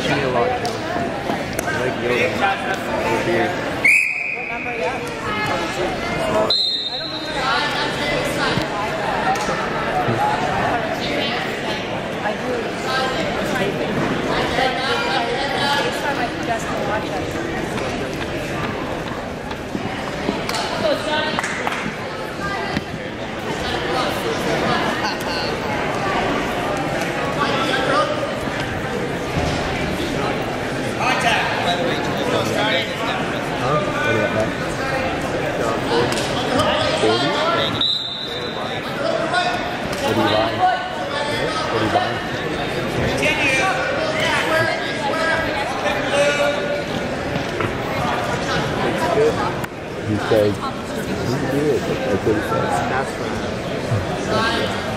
teaching me a lot. I like yoga. Your beard. Huh? He said, "You good." That's what he said. That's right.